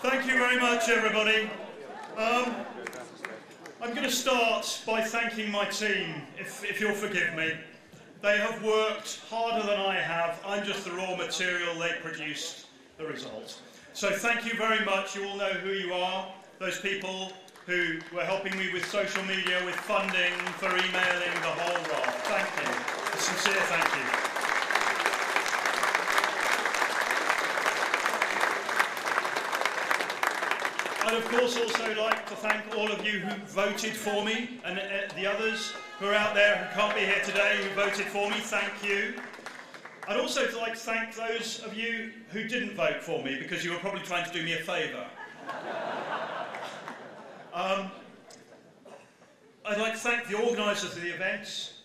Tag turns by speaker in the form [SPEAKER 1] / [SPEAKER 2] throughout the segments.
[SPEAKER 1] Thank you very much, everybody. Um, I'm going to start by thanking my team, if, if you'll forgive me. They have worked harder than I have. I'm just the raw material. They produced the result. So thank you very much. You all know who you are. Those people who were helping me with social media, with funding, for emailing, the whole lot. Thank you. A sincere thank you. I'd of course also like to thank all of you who voted for me and uh, the others who are out there who can't be here today who voted for me. Thank you. I'd also like to thank those of you who didn't vote for me because you were probably trying to do me a favour. um, I'd like to thank the organisers of the events,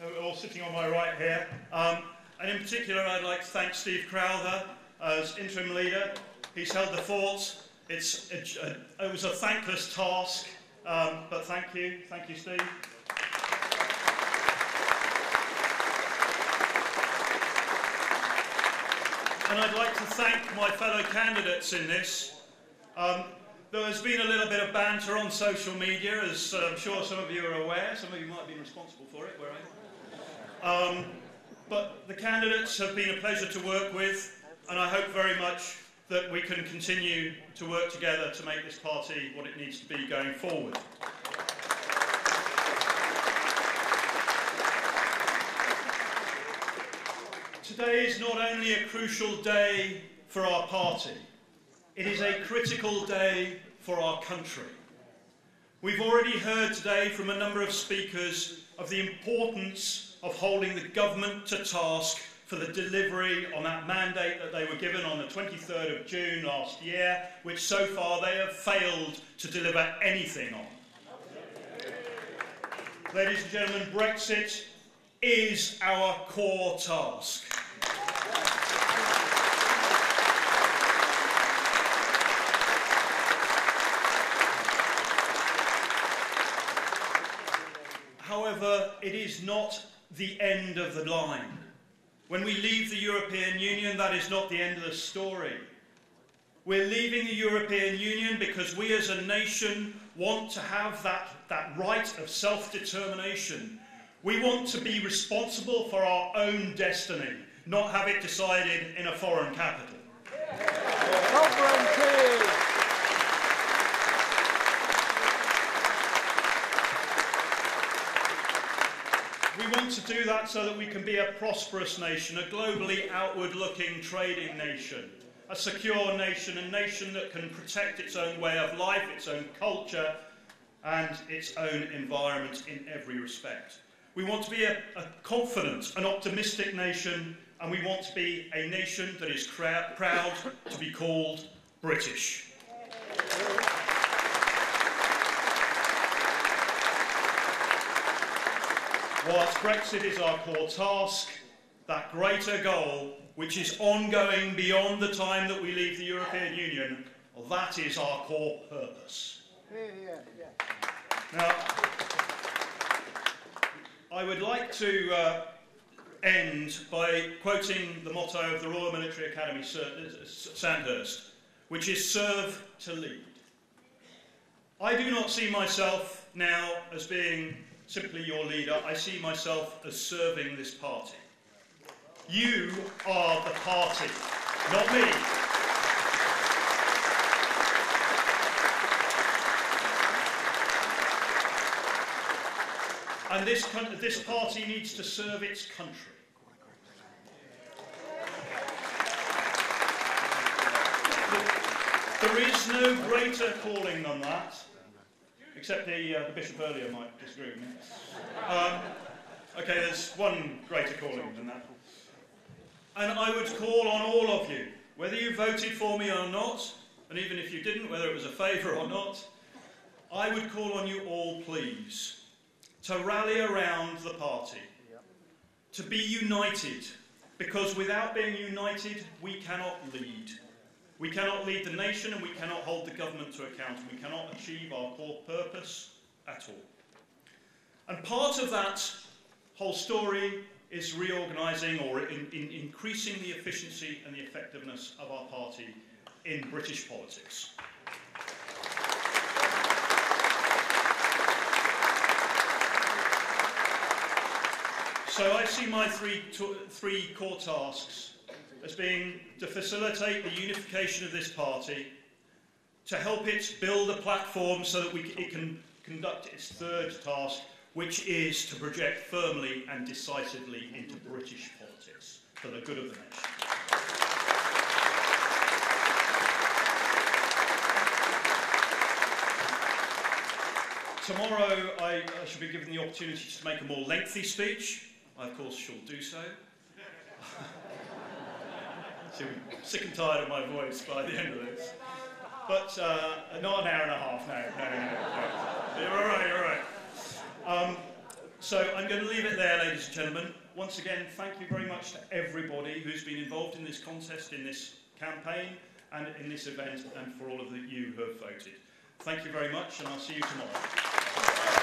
[SPEAKER 1] who are all sitting on my right here. Um, and in particular, I'd like to thank Steve Crowther as interim leader. He's held the fort it's a, a, it was a thankless task, um, but thank you. Thank you, Steve. And I'd like to thank my fellow candidates in this. Um, there has been a little bit of banter on social media, as uh, I'm sure some of you are aware. Some of you might been responsible for it, where I um, But the candidates have been a pleasure to work with, and I hope very much that we can continue to work together to make this party what it needs to be going forward. Today is not only a crucial day for our party, it is a critical day for our country. We've already heard today from a number of speakers of the importance of holding the government to task for the delivery on that mandate that they were given on the 23rd of June last year, which so far they have failed to deliver anything on. Ladies and gentlemen, Brexit is our core task. However, it is not the end of the line. When we leave the European Union, that is not the end of the story. We're leaving the European Union because we as a nation want to have that, that right of self-determination. We want to be responsible for our own destiny, not have it decided in a foreign capital. We want to do that so that we can be a prosperous nation, a globally outward-looking trading nation, a secure nation, a nation that can protect its own way of life, its own culture, and its own environment in every respect. We want to be a, a confident, an optimistic nation, and we want to be a nation that is proud to be called British. Whilst Brexit is our core task, that greater goal, which is ongoing beyond the time that we leave the European Union, well, that is our core purpose. Now, I would like to uh, end by quoting the motto of the Royal Military Academy Sandhurst, which is serve to lead. I do not see myself now as being simply your leader. I see myself as serving this party. You are the party, not me. And this, this party needs to serve its country. There is no greater calling than that except the, uh, the bishop earlier might disagree with me. Um, okay, there's one greater calling than that. And I would call on all of you, whether you voted for me or not, and even if you didn't, whether it was a favour or not, I would call on you all, please, to rally around the party, to be united, because without being united, we cannot lead. We cannot lead the nation and we cannot hold the government to account we cannot achieve our core purpose at all. And part of that whole story is reorganising or in, in increasing the efficiency and the effectiveness of our party in British politics. So I see my three, three core tasks as being to facilitate the unification of this party, to help it build a platform so that we, it can conduct its third task, which is to project firmly and decisively into British politics for the good of the nation. Tomorrow I, I shall be given the opportunity to make a more lengthy speech. I, of course, shall do so. So sick and tired of my voice by the end of this. But uh, not an hour and a half, no, no, no. no. You're all right, you're all right. Um, so I'm going to leave it there, ladies and gentlemen. Once again, thank you very much to everybody who's been involved in this contest, in this campaign, and in this event, and for all of the, you who have voted. Thank you very much, and I'll see you tomorrow.